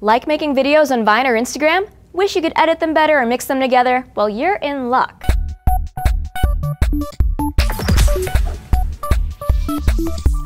Like making videos on Vine or Instagram? Wish you could edit them better or mix them together? Well, you're in luck.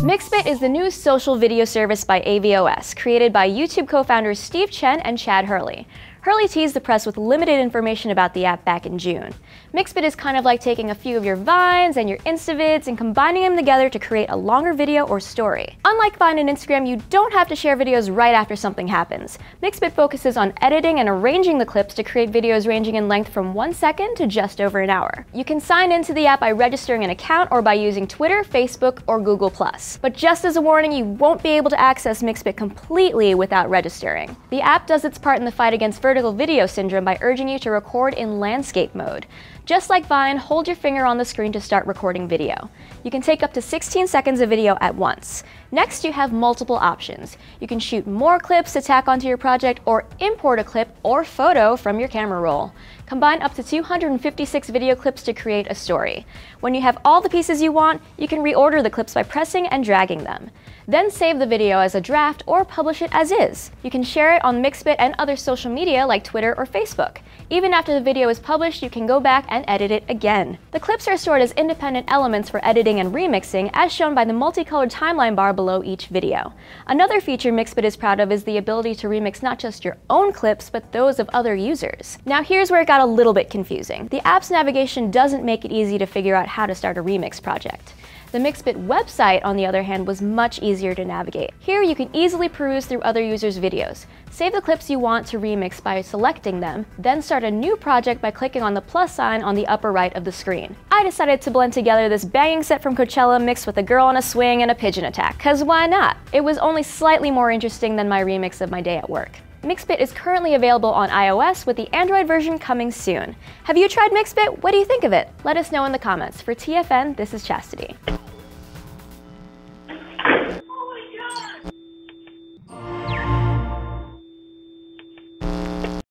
Mixbit is the new social video service by AVOS, created by YouTube co-founders Steve Chen and Chad Hurley. Hurley teased the press with limited information about the app back in June. Mixbit is kind of like taking a few of your Vines and your Instavids and combining them together to create a longer video or story. Unlike Vine and Instagram, you don't have to share videos right after something happens. Mixbit focuses on editing and arranging the clips to create videos ranging in length from one second to just over an hour. You can sign into the app by registering an account or by using Twitter, Facebook, or Google+. But just as a warning, you won't be able to access Mixbit completely without registering. The app does its part in the fight against vertical video syndrome by urging you to record in landscape mode. Just like Vine, hold your finger on the screen to start recording video. You can take up to 16 seconds of video at once. Next, you have multiple options. You can shoot more clips to tack onto your project or import a clip or photo from your camera roll. Combine up to 256 video clips to create a story. When you have all the pieces you want, you can reorder the clips by pressing and dragging them. Then save the video as a draft or publish it as is. You can share it on Mixbit and other social media like Twitter or Facebook. Even after the video is published, you can go back and edit it again. The clips are stored as independent elements for editing and remixing, as shown by the multicolored timeline bar below each video. Another feature Mixbit is proud of is the ability to remix not just your own clips, but those of other users. Now here's where it got a little bit confusing. The app's navigation doesn't make it easy to figure out how to start a remix project. The Mixbit website, on the other hand, was much easier to navigate. Here you can easily peruse through other users' videos. Save the clips you want to remix by selecting them, then start a new project by clicking on the plus sign on the upper right of the screen. I decided to blend together this banging set from Coachella mixed with a girl on a swing and a pigeon attack, cause why not? It was only slightly more interesting than my remix of my day at work. Mixbit is currently available on iOS with the Android version coming soon. Have you tried Mixbit? What do you think of it? Let us know in the comments. For TFN, this is Chastity.